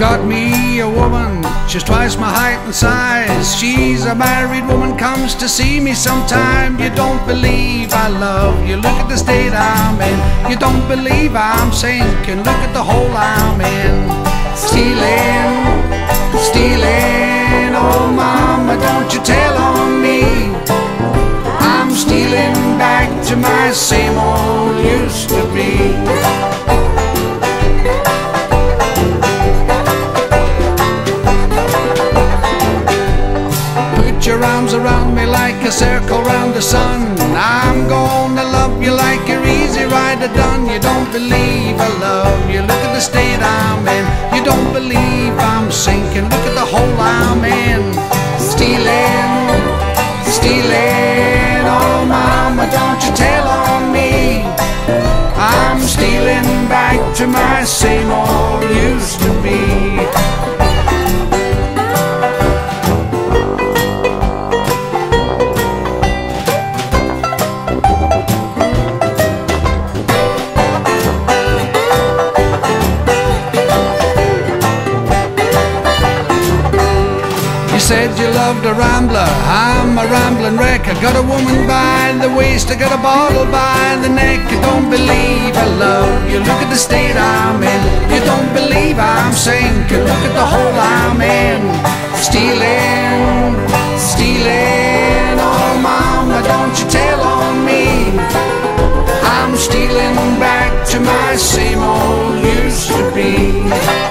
got me a woman, she's twice my height and size. She's a married woman, comes to see me sometime. You don't believe I love you, look at the state I'm in. You don't believe I'm sinking, look at the hole I'm in. Stealing, stealing, oh mama, don't you tell on me. I'm stealing back to my same old used to be. Like a circle round the sun. I'm gonna love you like you're easy rider done. You don't believe I love you. Look at the state I'm in. You don't believe I'm sinking. Look at the hole I'm in. Stealing, stealing. Oh, mama, don't you tell on me. I'm stealing back to my same said you loved a rambler, I'm a rambling wreck. I got a woman by the waist, I got a bottle by the neck. You don't believe I love you, look at the state I'm in. You don't believe I'm sinking, look at the hole I'm in. Stealing, stealing, oh mama, don't you tell on me. I'm stealing back to my same old used to be.